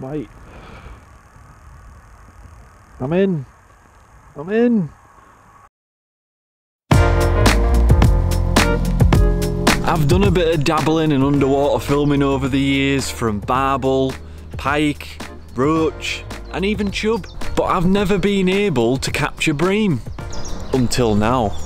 bite? I'm in. I'm in. I've done a bit of dabbling in underwater filming over the years from barbel, pike, roach and even chub but I've never been able to capture bream until now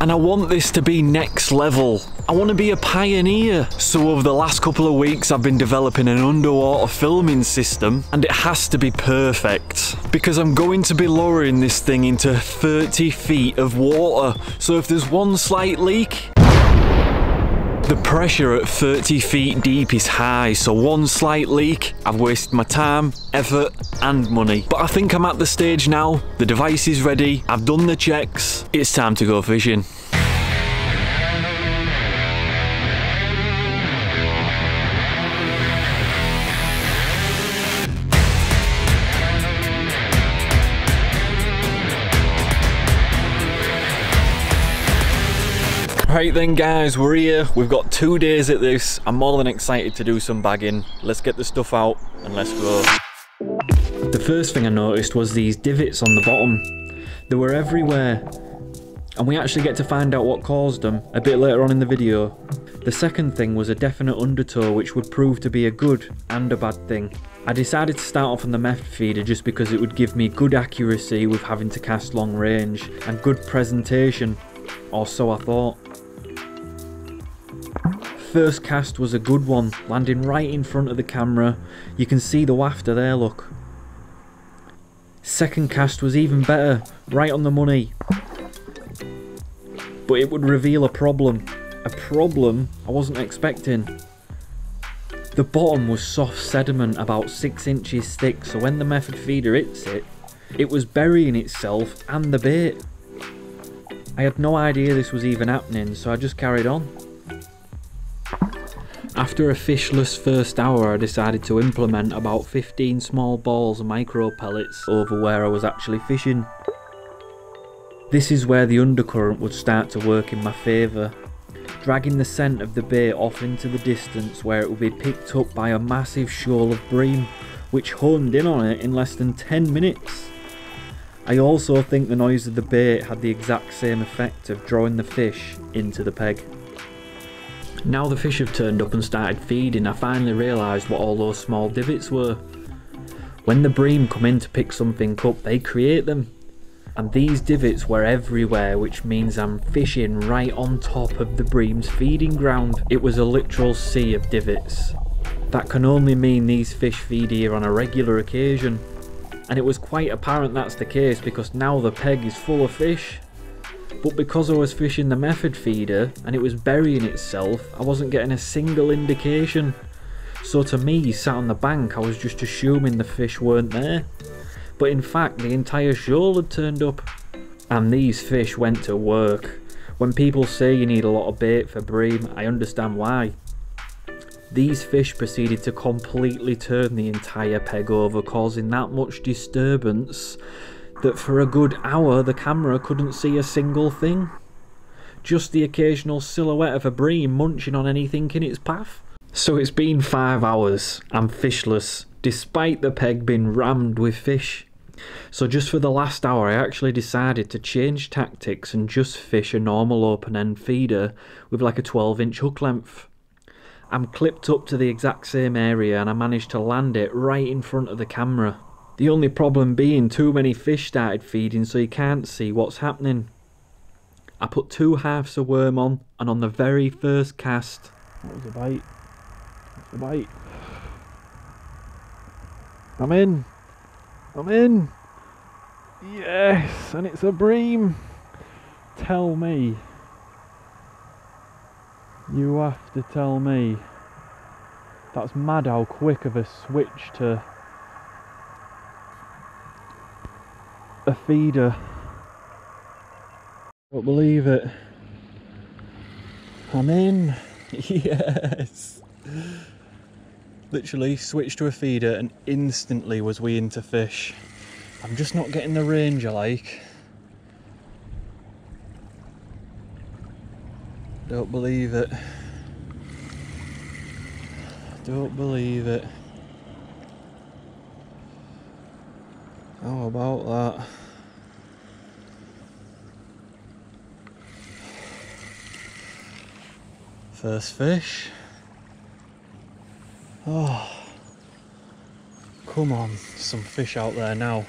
and I want this to be next level. I want to be a pioneer. So over the last couple of weeks I've been developing an underwater filming system and it has to be perfect because I'm going to be lowering this thing into 30 feet of water. So if there's one slight leak, the pressure at 30 feet deep is high, so one slight leak, I've wasted my time, effort, and money. But I think I'm at the stage now, the device is ready, I've done the checks, it's time to go fishing. Right then guys, we're here. We've got two days at this. I'm more than excited to do some bagging. Let's get the stuff out and let's go. The first thing I noticed was these divots on the bottom. They were everywhere. And we actually get to find out what caused them a bit later on in the video. The second thing was a definite undertow which would prove to be a good and a bad thing. I decided to start off on the method feeder just because it would give me good accuracy with having to cast long range and good presentation, or so I thought. First cast was a good one, landing right in front of the camera. You can see the wafter there, look. Second cast was even better, right on the money. But it would reveal a problem. A problem I wasn't expecting. The bottom was soft sediment about 6 inches thick, so when the method feeder hits it, it was burying itself and the bait. I had no idea this was even happening, so I just carried on. After a fishless first hour I decided to implement about 15 small balls of micro pellets over where I was actually fishing. This is where the undercurrent would start to work in my favour, dragging the scent of the bait off into the distance where it would be picked up by a massive shoal of bream, which honed in on it in less than 10 minutes. I also think the noise of the bait had the exact same effect of drawing the fish into the peg. Now the fish have turned up and started feeding, I finally realised what all those small divots were. When the bream come in to pick something up, they create them. And these divots were everywhere, which means I'm fishing right on top of the bream's feeding ground. It was a literal sea of divots. That can only mean these fish feed here on a regular occasion. And it was quite apparent that's the case because now the peg is full of fish. But because I was fishing the method feeder and it was burying itself, I wasn't getting a single indication. So to me, sat on the bank, I was just assuming the fish weren't there. But in fact, the entire shoal had turned up. And these fish went to work. When people say you need a lot of bait for bream, I understand why. These fish proceeded to completely turn the entire peg over, causing that much disturbance that for a good hour the camera couldn't see a single thing. Just the occasional silhouette of a bream munching on anything in its path. So it's been five hours, I'm fishless, despite the peg being rammed with fish. So just for the last hour I actually decided to change tactics and just fish a normal open end feeder with like a 12 inch hook length. I'm clipped up to the exact same area and I managed to land it right in front of the camera. The only problem being too many fish started feeding so you can't see what's happening. I put two halves of worm on and on the very first cast... That was a bite. That's a bite. I'm in. I'm in. Yes, and it's a bream. Tell me. You have to tell me. That's mad how quick of a switch to a feeder. Don't believe it. I'm in. yes. Literally switched to a feeder and instantly was we into fish. I'm just not getting the range I like. Don't believe it. Don't believe it. How about that? First fish. Oh, come on, some fish out there now.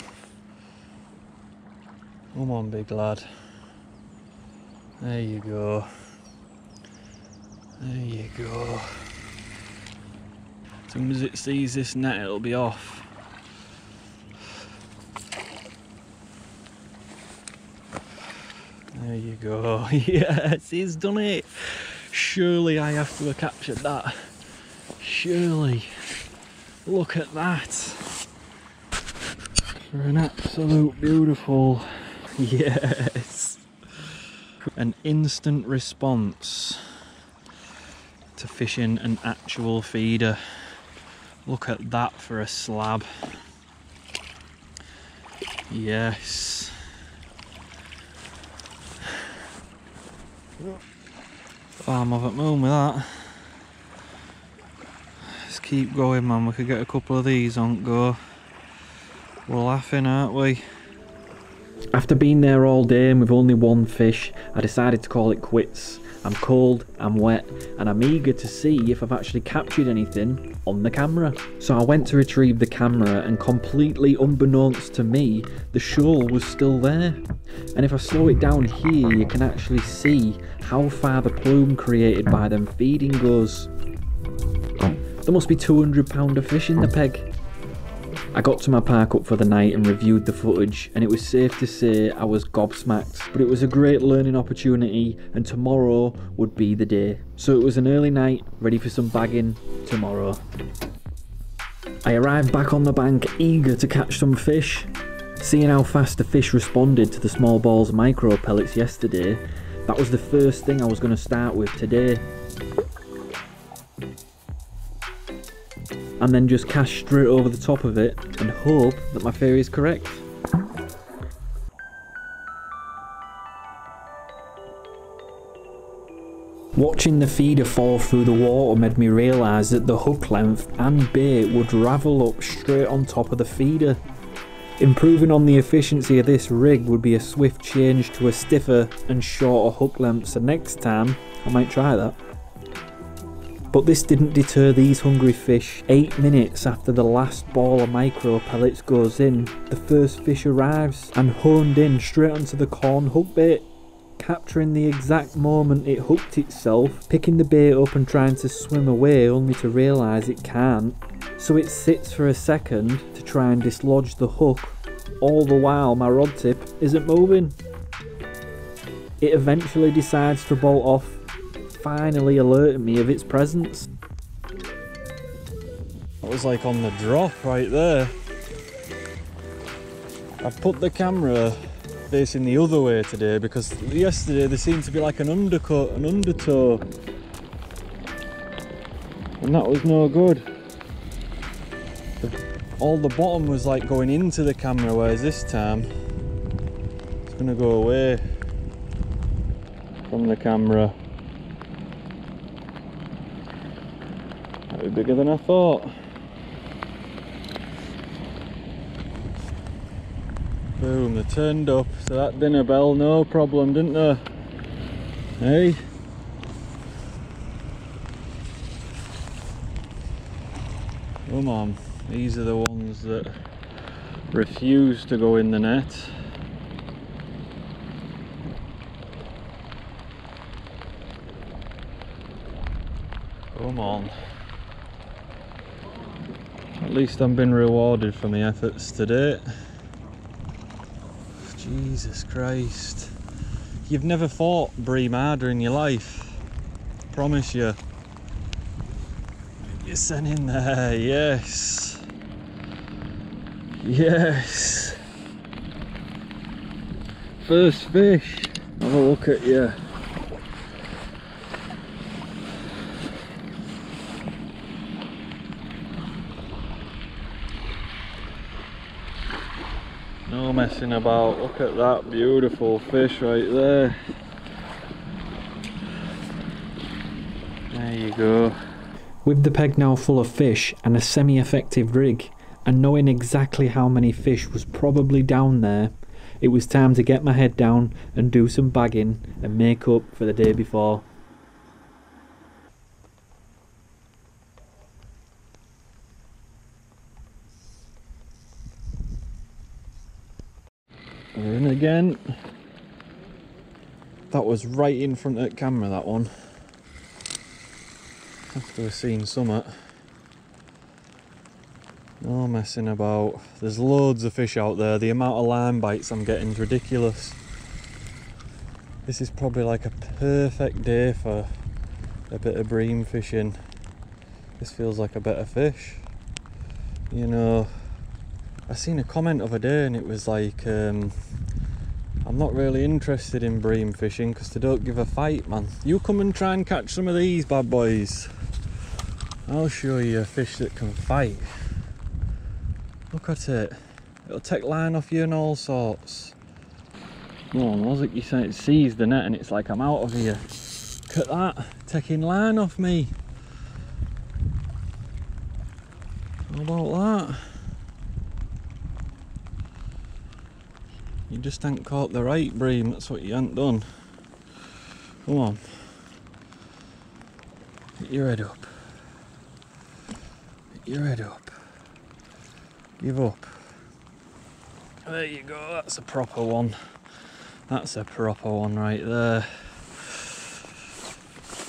Come on, big lad. There you go. There you go. As soon as it sees this net, it'll be off. There you go. yes, he's done it. Surely I have to have captured that. Surely. Look at that. For an absolute beautiful. Yes. An instant response to fishing an actual feeder. Look at that for a slab. Yes. I'm off at moon with that. Let's keep going man, we could get a couple of these on go. We're laughing, aren't we? After being there all day and with only one fish, I decided to call it quits. I'm cold, I'm wet, and I'm eager to see if I've actually captured anything on the camera. So I went to retrieve the camera and completely unbeknownst to me, the shoal was still there. And if I slow it down here, you can actually see how far the plume created by them feeding goes. There must be 200 pound of fish in the peg. I got to my park up for the night and reviewed the footage and it was safe to say I was gobsmacked but it was a great learning opportunity and tomorrow would be the day. So it was an early night ready for some bagging tomorrow. I arrived back on the bank eager to catch some fish. Seeing how fast the fish responded to the small balls micro pellets yesterday, that was the first thing I was going to start with today. And then just cast straight over the top of it and hope that my theory is correct. Watching the feeder fall through the water made me realise that the hook length and bait would ravel up straight on top of the feeder. Improving on the efficiency of this rig would be a swift change to a stiffer and shorter hook length so next time I might try that. But this didn't deter these hungry fish. Eight minutes after the last ball of micro pellets goes in, the first fish arrives and honed in straight onto the corn hook bait. Capturing the exact moment it hooked itself, picking the bait up and trying to swim away only to realise it can't. So it sits for a second to try and dislodge the hook, all the while my rod tip isn't moving. It eventually decides to bolt off finally alerted me of its presence. That was like on the drop right there. I've put the camera facing the other way today because yesterday there seemed to be like an undercut, an undertow. And that was no good. The, all the bottom was like going into the camera, whereas this time it's gonna go away from the camera. Bigger than I thought. Boom, they turned up. So that dinner bell, no problem, didn't they? Hey? Come on, these are the ones that refuse to go in the net. Come on. At least I'm being rewarded for my efforts today. Jesus Christ. You've never fought bream harder in your life. Promise you. You're sent in there, yes. Yes. First fish. Have a look at you. No messing about, look at that beautiful fish right there. There you go. With the peg now full of fish and a semi-effective rig, and knowing exactly how many fish was probably down there, it was time to get my head down and do some bagging and make up for the day before. We're in again. That was right in front of the camera, that one. After we've seen summit. No messing about. There's loads of fish out there. The amount of line bites I'm getting is ridiculous. This is probably like a perfect day for a bit of bream fishing. This feels like a better fish. You know, I seen a comment of a day and it was like, um, I'm not really interested in bream fishing because they don't give a fight, man. You come and try and catch some of these bad boys. I'll show you a fish that can fight. Look at it. It'll take line off you and all sorts. Come on, was it? You say it sees the net and it's like I'm out of here. Look at that, taking line off me. How about that? You just ain't caught the right bream, that's what you ain't done. Come on. Get your head up. Get your head up. Give up. There you go, that's a proper one. That's a proper one right there.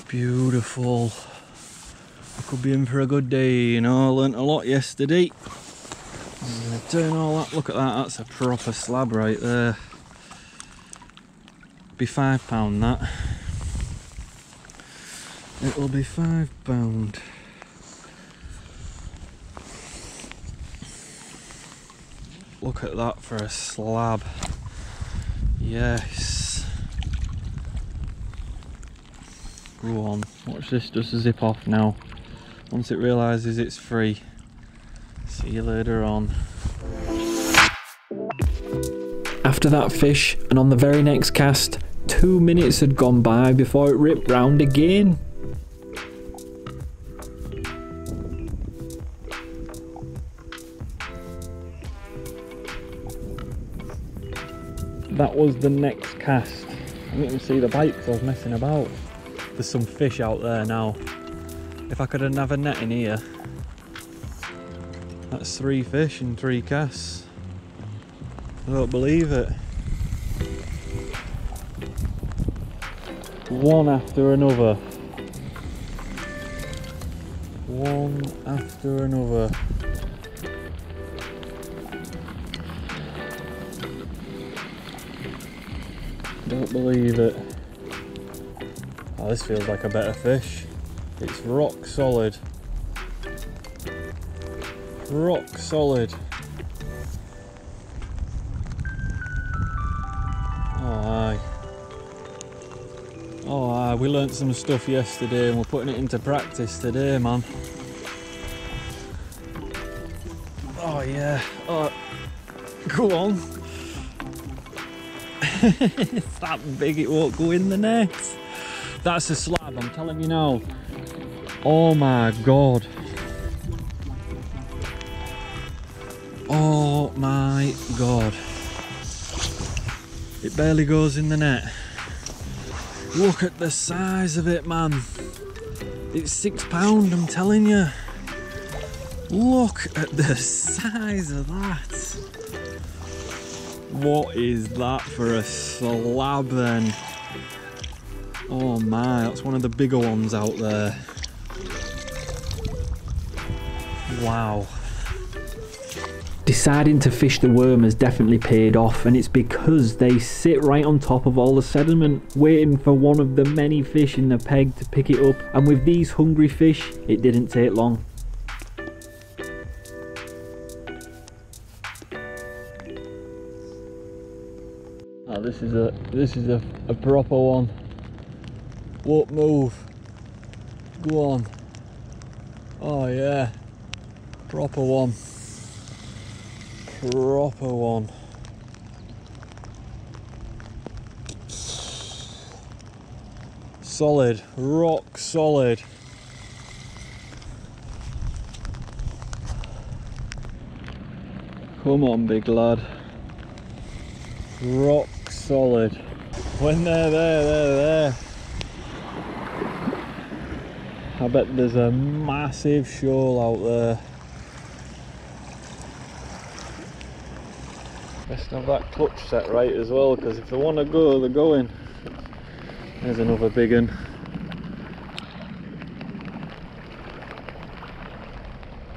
Beautiful. I could be in for a good day, you know, I learnt a lot yesterday. I'm turn all that, look at that, that's a proper slab right there. Be five pound that. It'll be five pound. Look at that for a slab. Yes. Go on, watch this just zip off now. Once it realises it's free. See you later on. After that fish, and on the very next cast, two minutes had gone by before it ripped round again. That was the next cast. I didn't even see the bite because I was messing about. There's some fish out there now. If I could have a net in here, that's three fish in three casts. I don't believe it. One after another. One after another. Don't believe it. Oh, this feels like a better fish. It's rock solid. Rock solid. Oh, aye. Oh, aye. We learnt some stuff yesterday and we're putting it into practice today, man. Oh, yeah. Oh, go on. it's that big it won't go in the net. That's a slab, I'm telling you now. Oh my god. Oh my god. It barely goes in the net. Look at the size of it, man. It's six pound, I'm telling you. Look at the size of that. What is that for a slab then? Oh my, that's one of the bigger ones out there. Wow. Deciding to fish the worm has definitely paid off, and it's because they sit right on top of all the sediment, waiting for one of the many fish in the peg to pick it up. And with these hungry fish, it didn't take long. Oh, this is a this is a, a proper one. Won't move. Go on. Oh yeah. Proper one. Proper one. Solid. Rock solid. Come on, big lad. Rock solid. When they're there, they're there. I bet there's a massive shoal out there. Best have that clutch set right as well, because if they want to go, they're going. There's another big one.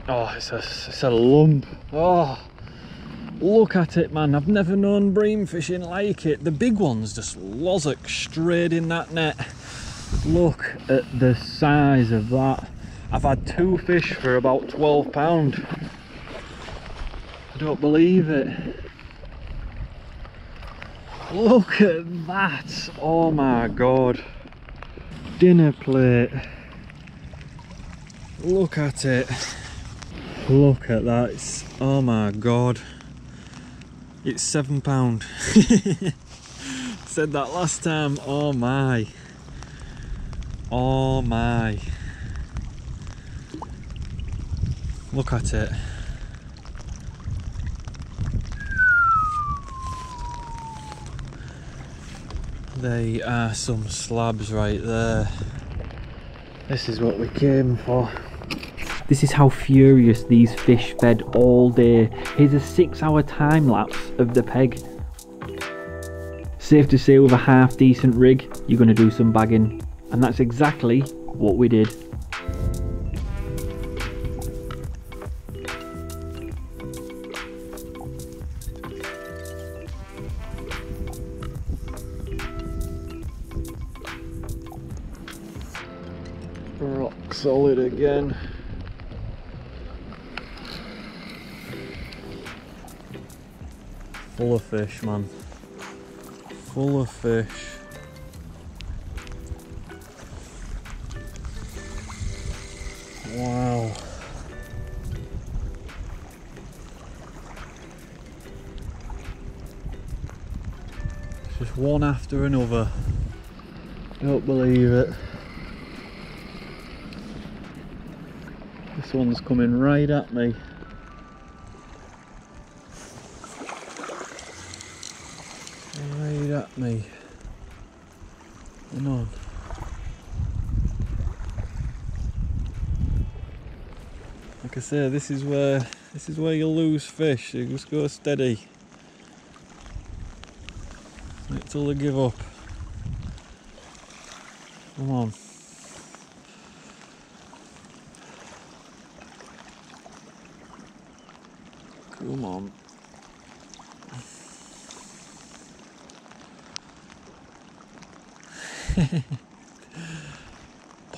Oh, it's a, it's a lump. Oh, look at it, man. I've never known bream fishing like it. The big ones just lozzock straight in that net. Look at the size of that. I've had two fish for about 12 pound. I don't believe it. Look at that. Oh my god. Dinner plate. Look at it. Look at that. It's, oh my god. It's seven pound. Said that last time. Oh my. Oh my. Look at it. They are some slabs right there. This is what we came for. This is how furious these fish fed all day. Here's a six hour time lapse of the peg. Safe to say with a half decent rig, you're going to do some bagging. And that's exactly what we did. Rock solid again. Full of fish, man. Full of fish. Wow. It's just one after another. Don't believe it. This one's coming right at me. Right at me. Come on. Like I say, this is where this is where you lose fish. You just go steady. Till they give up. Come on. Come on.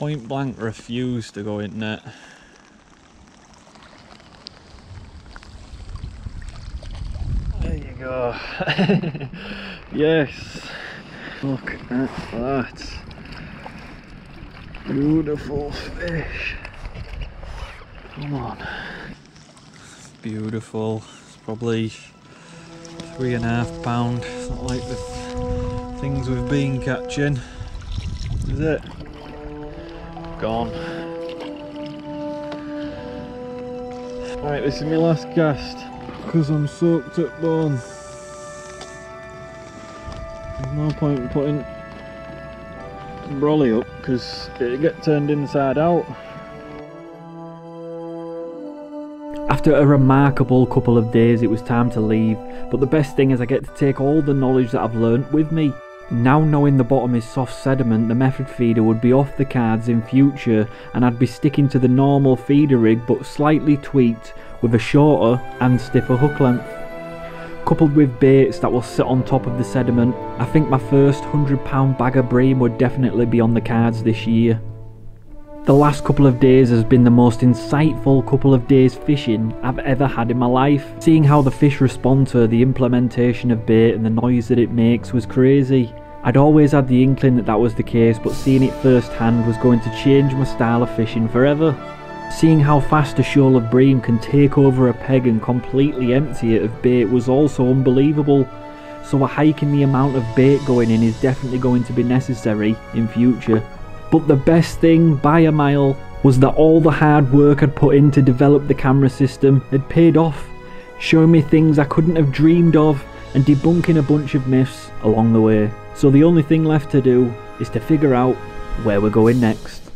Point blank refused to go in net. There you go. yes. Look at that. Beautiful fish. Come on. Beautiful. It's probably three and a half pound. It's not like the things we've been catching. Is it? Gone. Right, this is my last cast because I'm soaked up bone. No point in putting brolly up because it'll get turned inside out. After a remarkable couple of days it was time to leave, but the best thing is I get to take all the knowledge that I've learnt with me. Now knowing the bottom is soft sediment, the method feeder would be off the cards in future and I'd be sticking to the normal feeder rig but slightly tweaked with a shorter and stiffer hook length. Coupled with baits that will sit on top of the sediment, I think my first £100 bag of bream would definitely be on the cards this year. The last couple of days has been the most insightful couple of days fishing I've ever had in my life. Seeing how the fish respond to the implementation of bait and the noise that it makes was crazy. I'd always had the inkling that that was the case but seeing it firsthand was going to change my style of fishing forever. Seeing how fast a shoal of bream can take over a peg and completely empty it of bait was also unbelievable. So a hike in the amount of bait going in is definitely going to be necessary in future. But the best thing by a mile was that all the hard work I'd put in to develop the camera system had paid off. showing me things I couldn't have dreamed of, and debunking a bunch of myths along the way. So the only thing left to do is to figure out where we're going next.